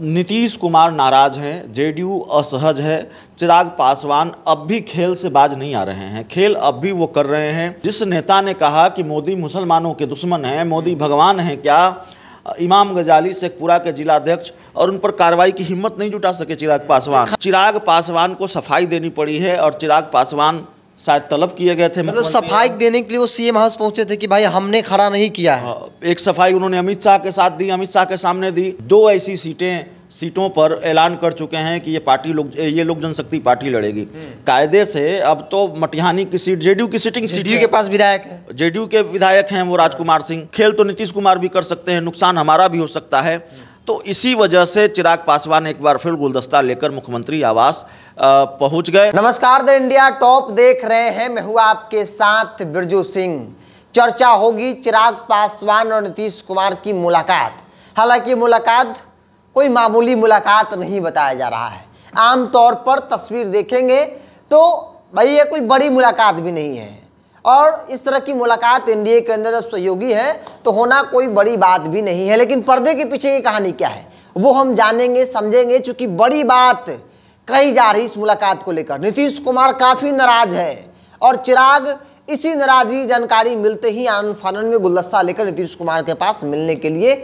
नीतीश कुमार नाराज़ हैं, जेडीयू असहज है, चिराग पासवान अब भी खेल से बाज नहीं आ रहे हैं। खेल अब भी वो कर रहे हैं। जिस नेता ने कहा कि मोदी मुसलमानों के दुश्मन हैं, मोदी भगवान हैं क्या? इमाम गजाली, शेखपुरा के जिलाध्यक्ष और उन पर कार्रवाई की हिम्मत नहीं जुटा सके चिराग पासवान। चिराग पासवान को सफ़ाई देनी पड़ी है और चिराग पासवान शायद तलब किए गए थे मतलब सफ़ाई देने के लिए वो सीएम हाउस पहुँचे थे कि भाई हमने खड़ा नहीं किया है। हाँ, एक सफ़ाई उन्होंने अमित शाह के साथ दी अमित शाह के सामने दी। दो ऐसी सीटें सीटों पर ऐलान कर चुके हैं कि ये पार्टी लोग ये लोक जनशक्ति पार्टी लड़ेगी। कायदे से अब तो मटिहानी की सीट जेडीयू की सीटिंग सीट के पास विधायक है। जेडीयू के विधायक हैं वो राजकुमार सिंह। खेल तो नीतीश कुमार भी कर सकते हैं नुकसान हमारा भी हो सकता है। तो इसी वजह से चिराग पासवान एक बार फिर गुलदस्ता लेकर मुख्यमंत्री आवास पहुँच गए। नमस्कार, द इंडिया टॉप देख रहे हैं। मैं हूँ आपके साथ बिरजू सिंह। चर्चा होगी चिराग पासवान और नीतीश कुमार की मुलाकात। हालाँकि मुलाकात, कोई मामूली मुलाकात नहीं बताया जा रहा है। आमतौर पर तस्वीर देखेंगे तो भाई, ये कोई बड़ी मुलाकात भी नहीं है। और इस तरह की मुलाकात एनडीए के अंदर जब सहयोगी है तो होना कोई बड़ी बात भी नहीं है। लेकिन पर्दे के पीछे की कहानी क्या है? वो हम जानेंगे, समझेंगे, चूँकि बड़ी बात कही जा रही इस मुलाकात को लेकर। नीतीश कुमार काफ़ी नाराज़ है और चिराग इसी नाराज़गी जानकारी मिलते ही आनंद फानन में गुलदस्ता लेकर नीतीश कुमार के पास मिलने के लिए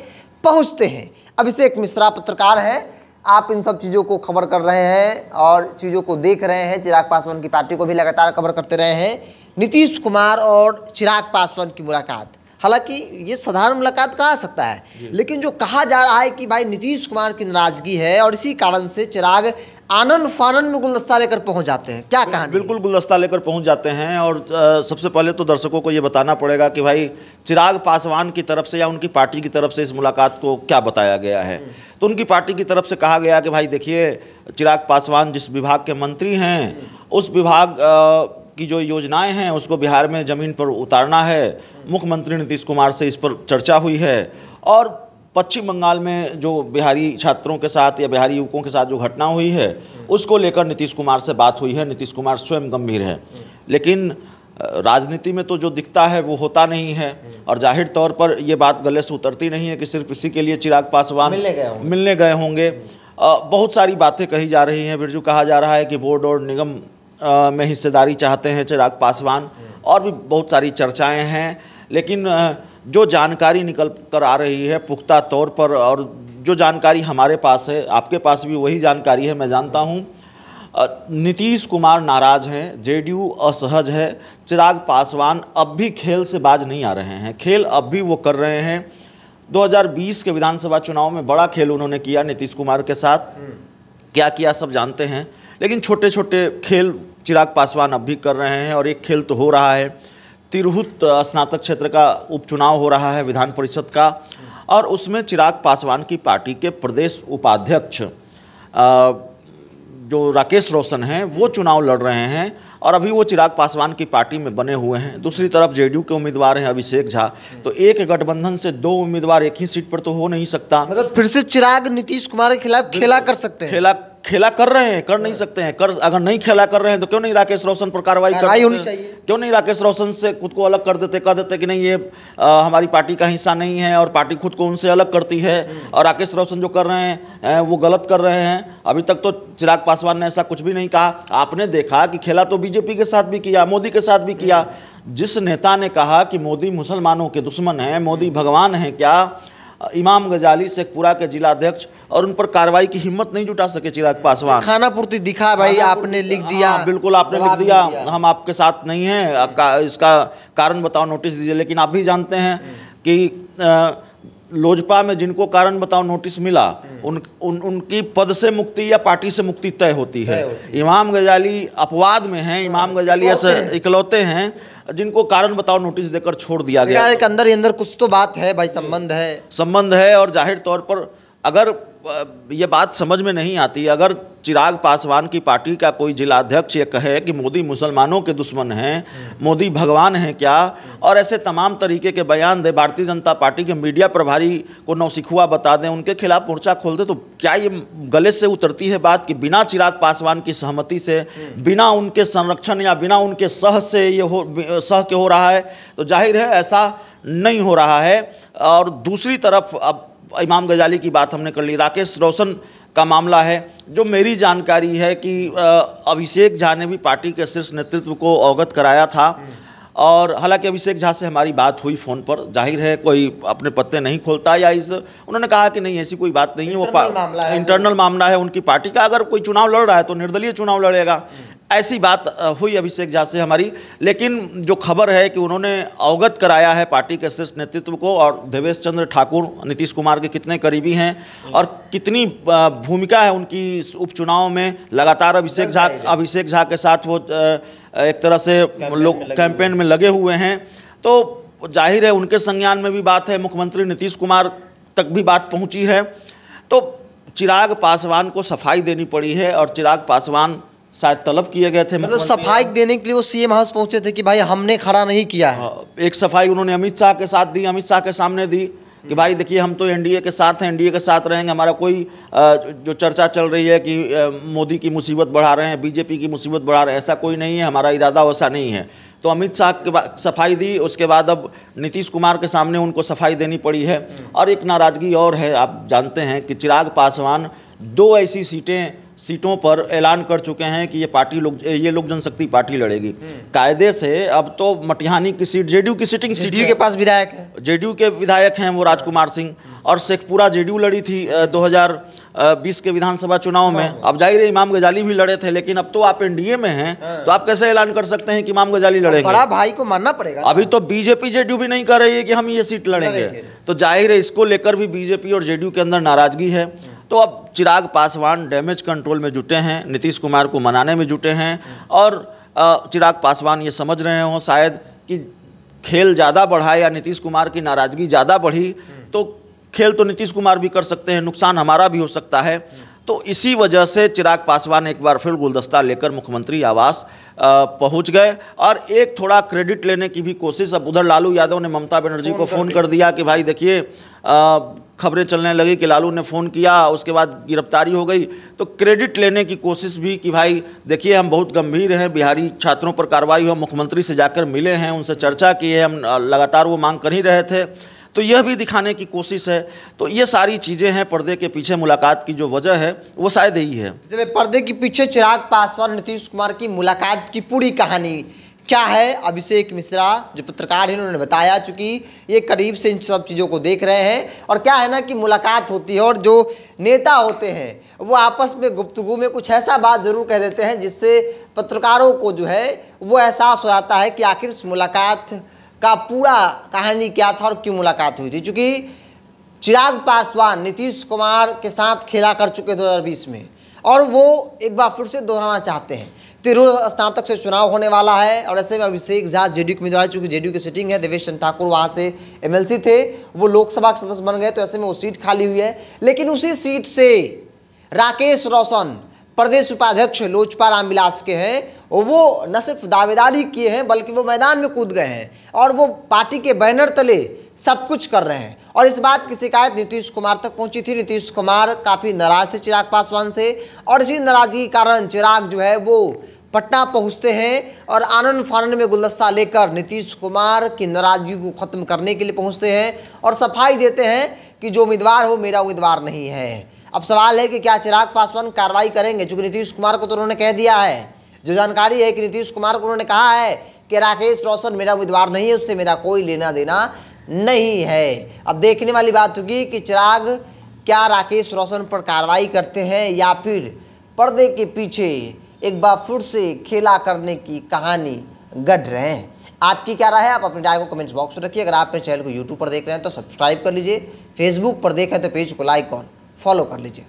पहुँचते हैं। अभिषेक मिश्रा पत्रकार हैं। आप इन सब चीज़ों को खबर कर रहे हैं और चीज़ों को देख रहे हैं। चिराग पासवान की पार्टी को भी लगातार कवर करते रहे हैं। नीतीश कुमार और चिराग पासवान की मुलाकात। हालाँकि ये साधारण मुलाकात कहा सकता है लेकिन जो कहा जा रहा है कि भाई नीतीश कुमार की नाराज़गी है और इसी कारण से चिराग आनंद फानन में गुलदस्ता लेकर पहुँच जाते हैं। क्या कहा बिल्कुल गुलदस्ता लेकर पहुँच जाते हैं और सबसे पहले तो दर्शकों को ये बताना पड़ेगा कि भाई चिराग पासवान की तरफ़ से या उनकी पार्टी की तरफ़ से इस मुलाकात को क्या बताया गया है? तो उनकी पार्टी की तरफ़ से कहा गया कि भाई देखिए चिराग पासवान जिस विभाग के मंत्री हैं उस विभाग की जो योजनाएँ हैं उसको बिहार में ज़मीन पर उतारना है। मुख्यमंत्री नीतीश कुमार से इस पर चर्चा हुई है। और पश्चिम बंगाल में जो बिहारी छात्रों के साथ या बिहारी युवकों के साथ जो घटना हुई है उसको लेकर नीतीश कुमार से बात हुई है। नीतीश कुमार स्वयं गंभीर है। लेकिन राजनीति में तो जो दिखता है वो होता नहीं है। और ज़ाहिर तौर पर ये बात गले से उतरती नहीं है कि सिर्फ़ इसी के लिए चिराग पासवान मिलने गए होंगे। मिलने गए होंगे। बहुत सारी बातें कही जा रही हैं। बिरजू कहा जा रहा है कि बोर्ड और निगम में हिस्सेदारी चाहते हैं चिराग पासवान और भी बहुत सारी चर्चाएँ हैं लेकिन जो जानकारी निकल कर आ रही है पुख्ता तौर पर और जो जानकारी हमारे पास है आपके पास भी वही जानकारी है मैं जानता हूँ। नीतीश कुमार नाराज़ हैं जेडीयू असहज है चिराग पासवान अब भी खेल से बाज नहीं आ रहे हैं। खेल अब भी वो कर रहे हैं। 2020 के विधानसभा चुनाव में बड़ा खेल उन्होंने किया नीतीश कुमार के साथ। क्या किया सब जानते हैं? लेकिन छोटे छोटे खेल चिराग पासवान अब भी कर रहे हैं और एक खेल तो हो रहा है। तिरहुत स्नातक क्षेत्र का उपचुनाव हो रहा है विधान परिषद का और उसमें चिराग पासवान की पार्टी के प्रदेश उपाध्यक्ष जो राकेश रोशन हैं वो चुनाव लड़ रहे हैं और अभी वो चिराग पासवान की पार्टी में बने हुए हैं। दूसरी तरफ़ जेडीयू के उम्मीदवार हैं अभिषेक झा। तो एक गठबंधन से दो उम्मीदवार एक ही सीट पर तो हो नहीं सकता। मतलब फिर से चिराग नीतीश कुमार के खिलाफ खेला कर सकते हैं। खेला खेला कर रहे हैं कर नहीं सकते हैं। कर अगर नहीं खेला कर रहे हैं तो क्यों नहीं राकेश रोशन पर कार्रवाई कर होनी चाहिए। क्यों नहीं राकेश रोशन से खुद को अलग कर देते कह देते कि नहीं ये अ, हमारी पार्टी का हिस्सा नहीं है और पार्टी खुद को उनसे अलग करती है और राकेश रोशन जो कर रहे हैं वो गलत कर रहे हैं। अभी तक तो चिराग पासवान ने ऐसा कुछ भी नहीं कहा। आपने देखा कि खेला तो बीजेपी के साथ भी किया मोदी के साथ भी किया। जिस नेता ने कहा कि मोदी मुसलमानों के दुश्मन हैं मोदी भगवान हैं क्या? इमाम गजाली शेखपुरा के जिलाध्यक्ष और उन पर कार्रवाई की हिम्मत नहीं जुटा सके चिराग पासवान। खाना पूर्ति दिखा भाई आपने लिख दिया। हाँ, बिल्कुल आपने लिख भी दिया। हम आपके साथ नहीं हैं। का, इसका कारण बताओ नोटिस दीजिए। लेकिन आप भी जानते हैं कि लोजपा में जिनको कारण बताओ नोटिस मिला उन, उन उनकी पद से मुक्ति या पार्टी से मुक्ति तय होती है। इमाम गजाली अपवाद में हैं। इमाम गजाली ऐसे इकलौते हैं। जिनको कारण बताओ नोटिस देकर छोड़ दिया गया। एक अंदर ही अंदर कुछ तो बात है भाई संबंध है। संबंध है और ज़ाहिर तौर पर अगर ये बात समझ में नहीं आती। अगर चिराग पासवान की पार्टी का कोई जिलाध्यक्ष ये कहे कि मोदी मुसलमानों के दुश्मन हैं मोदी भगवान हैं क्या? और ऐसे तमाम तरीके के बयान दे भारतीय जनता पार्टी के मीडिया प्रभारी को नौसिखुआ बता दें उनके खिलाफ मोर्चा खोल दे तो क्या ये गले से उतरती है बात कि बिना चिराग पासवान की सहमति से बिना उनके संरक्षण या बिना उनके सह से ये हो सह के हो रहा है? तो ज़ाहिर है ऐसा नहीं हो रहा है। और दूसरी तरफ़ अब इमाम गजाली की बात हमने कर ली। राकेश रोशन का मामला है जो मेरी जानकारी है कि अभिषेक झा ने भी पार्टी के शीर्ष नेतृत्व को अवगत कराया था। और हालाँकि अभिषेक झा से हमारी बात हुई फ़ोन पर ज़ाहिर है कोई अपने पत्ते नहीं खोलता या इस उन्होंने कहा कि नहीं ऐसी कोई बात नहीं है वो इंटरनल मामला है उनकी पार्टी का। अगर कोई चुनाव लड़ रहा है तो निर्दलीय चुनाव लड़ेगा। ऐसी बात हुई अभिषेक झा से हमारी। लेकिन जो खबर है कि उन्होंने अवगत कराया है पार्टी के शीर्ष नेतृत्व को और देवेश चंद्र ठाकुर नीतीश कुमार के कितने करीबी हैं और कितनी भूमिका है उनकी इस उपचुनाव में। लगातार अभिषेक झा अभिषेक झा के साथ वो एक तरह से लोग कैंपेन में लगे हुए हैं। तो ज़ाहिर है उनके संज्ञान में भी बात है मुख्यमंत्री नीतीश कुमार तक भी बात पहुँची है। तो चिराग पासवान को सफ़ाई देनी पड़ी है और चिराग पासवान शायद तलब किए गए थे मतलब सफ़ाई देने के लिए वो सीएम हाउस पहुँचे थे कि भाई हमने खड़ा नहीं किया है। हाँ, एक सफ़ाई उन्होंने अमित शाह के साथ दी अमित शाह के सामने दी कि भाई देखिए हम तो एनडीए के साथ हैं एनडीए के साथ रहेंगे हमारा कोई जो चर्चा चल रही है कि मोदी की मुसीबत बढ़ा रहे हैं बीजेपी की मुसीबत बढ़ा रहे हैं ऐसा कोई नहीं है हमारा इरादा वैसा नहीं है। तो अमित शाह के बाद सफ़ाई दी उसके बाद अब नीतीश कुमार के सामने उनको सफ़ाई देनी पड़ी है। और एक नाराज़गी और है आप जानते हैं कि चिराग पासवान दो ऐसी सीटें सीटों पर ऐलान कर चुके हैं कि ये पार्टी लोग ये लोक जनशक्ति पार्टी लड़ेगी। कायदे से अब तो मटिहानी की सीट जेडीयू की सीटिंग सीट के पास विधायक है। जेडीयू के विधायक हैं वो राजकुमार सिंह। और शेखपुरा जेडीयू लड़ी थी 2020 के विधानसभा चुनाव में। हाँ। अब ज़ाहिर है इमाम गजाली भी लड़े थे लेकिन अब तो आप एनडीए में हैं हाँ। तो आप कैसे ऐलान कर सकते हैं कि इमाम गजाली लड़ेंगे? बड़ा भाई को मानना पड़ेगा अभी तो बीजेपी जेडीयू भी नहीं कर रही है कि हम ये सीट लड़ेंगे। तो ज़ाहिर है इसको लेकर भी बीजेपी और जेडीयू के अंदर नाराज़गी है। तो अब चिराग पासवान डैमेज कंट्रोल में जुटे हैं, नीतीश कुमार को मनाने में जुटे हैं और चिराग पासवान ये समझ रहे हों शायद कि खेल ज़्यादा बढ़ा या नीतीश कुमार की नाराज़गी ज़्यादा बढ़ी तो खेल तो नीतीश कुमार भी कर सकते हैं, नुकसान हमारा भी हो सकता है। तो इसी वजह से चिराग पासवान एक बार फिर गुलदस्ता लेकर मुख्यमंत्री आवास पहुँच गए। और एक थोड़ा क्रेडिट लेने की भी कोशिश अब उधर लालू यादव ने ममता बनर्जी को फ़ोन कर दिया। कि भाई देखिए खबरें चलने लगी कि लालू ने फ़ोन किया उसके बाद गिरफ्तारी हो गई। तो क्रेडिट लेने की कोशिश भी कि भाई देखिए हम बहुत गंभीर हैं बिहारी छात्रों पर कार्रवाई हो मुख्यमंत्री से जाकर मिले हैं उनसे चर्चा की है हम लगातार वो मांग कर ही रहे थे। तो यह भी दिखाने की कोशिश है। तो ये सारी चीज़ें हैं पर्दे के पीछे मुलाकात की जो वजह है, वो शायद यही है। जब पर्दे के पीछे चिराग पासवान नीतीश कुमार की मुलाकात की पूरी कहानी, क्या है? अभिषेक मिश्रा, जो पत्रकार हैं, उन्होंने बताया चूँकि, ये करीब से इन सब चीज़ों को देख रहे हैं। और क्या है ना कि मुलाकात होती है और जो नेता होते हैं, वो आपस में गुप्तगु में कुछ ऐसा बात ज़रूर कह देते हैं जिससे पत्रकारों को जो है, वो एहसास हो जाता है कि आखिर मुलाकात का पूरा कहानी क्या था और क्यों मुलाकात हुई थी? चूँकि चिराग पासवान नीतीश कुमार के साथ खेला कर चुके 2020 में और वो एक बार फिर से दोहराना चाहते हैं। तिरुर स्नातक से चुनाव होने वाला है और ऐसे में अभिषेक झा जेडीयू के उम्मीदवार चूँकि जेडीयू की सीटिंग है, देवेश चंद ठाकुर वहाँ से एमएलसी थे, वो लोकसभा के सदस्य बन गए तो ऐसे में वो सीट खाली हुई है। लेकिन उसी सीट से राकेश रोशन, प्रदेश उपाध्यक्ष लोजपा रामविलास के हैं वो न सिर्फ़ दावेदारी किए हैं, बल्कि वो मैदान में कूद गए हैं और वो पार्टी के बैनर तले सब कुछ कर रहे हैं। और इस बात की शिकायत नीतीश कुमार तक पहुँची थी। नीतीश कुमार काफ़ी नाराज़ थे चिराग पासवान से और इसी नाराज़गी के कारण चिराग जो है वो पटना पहुँचते हैं और आनंद फानंद में गुलदस्ता लेकर नीतीश कुमार की नाराज़गी को ख़त्म करने के लिए पहुँचते हैं और सफ़ाई देते हैं कि जो उम्मीदवार हो, मेरा उम्मीदवार नहीं है। अब सवाल है कि क्या चिराग पासवान कार्रवाई करेंगे? चूँकि नीतीश कुमार को तो उन्होंने कह दिया है। जो जानकारी है कि नीतीश कुमार को उन्होंने कहा है कि राकेश रोशन मेरा उम्मीदवार नहीं है, उससे मेरा कोई लेना देना नहीं है। अब देखने वाली बात होगी कि चिराग क्या राकेश रोशन पर कार्रवाई करते हैं या फिर पर्दे के पीछे एक बार फिर से खेला करने की कहानी गढ़ रहे हैं। आपकी क्या राय है? आप अपनी राय को कमेंट्स बॉक्स में रखिए। अगर आप मेरे चैनल को यूट्यूब पर देख रहे हैं तो सब्सक्राइब कर लीजिए। फेसबुक पर देख रहे हैं तो पेज को लाइक और फॉलो कर लीजिए।